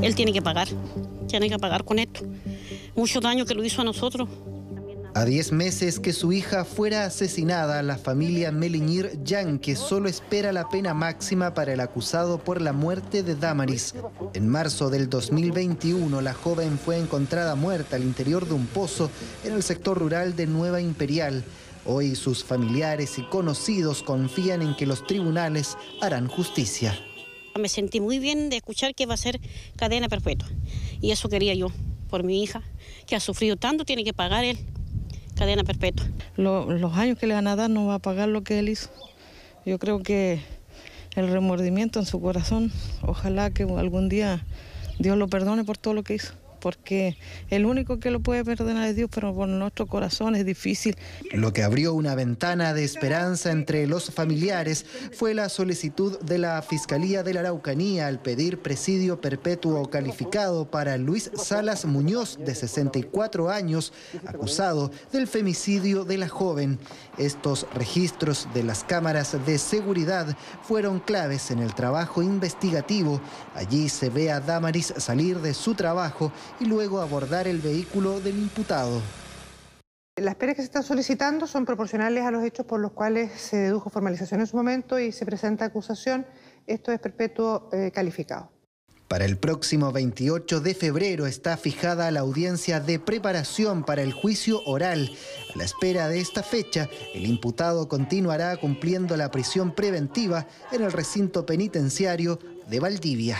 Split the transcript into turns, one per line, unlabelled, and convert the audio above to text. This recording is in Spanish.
Él tiene que pagar, tiene que pagar con esto. Mucho daño que lo hizo a nosotros.
A 10 meses que su hija fuera asesinada, la familia Meliñir Yanque solo espera la pena máxima para el acusado por la muerte de Damaris. En marzo del 2021, la joven fue encontrada muerta al interior de un pozo en el sector rural de Nueva Imperial. Hoy sus familiares y conocidos confían en que los tribunales harán justicia.
Me sentí muy bien de escuchar que va a ser cadena perpetua. Y eso quería yo, por mi hija, que ha sufrido tanto, tiene que pagar él cadena perpetua.
los años que le van a dar no va a pagar lo que él hizo. Yo creo que el remordimiento en su corazón, ojalá que algún día Dios lo perdone por todo lo que hizo porque el único que lo puede perdonar es Dios, pero por nuestro corazón es difícil.
Lo que abrió una ventana de esperanza entre los familiares fue la solicitud de la Fiscalía de la Araucanía al pedir presidio perpetuo calificado para Luis Salas Muñoz, de 64 años, acusado del femicidio de la joven. Estos registros de las cámaras de seguridad fueron claves en el trabajo investigativo. Allí se ve a Damaris salir de su trabajo y luego abordar el vehículo del imputado.
Las penas que se están solicitando son proporcionales a los hechos por los cuales se dedujo formalización en su momento y se presenta acusación. Esto es perpetuo eh, calificado.
Para el próximo 28 de febrero está fijada la audiencia de preparación para el juicio oral. A la espera de esta fecha, el imputado continuará cumpliendo la prisión preventiva en el recinto penitenciario de Valdivia.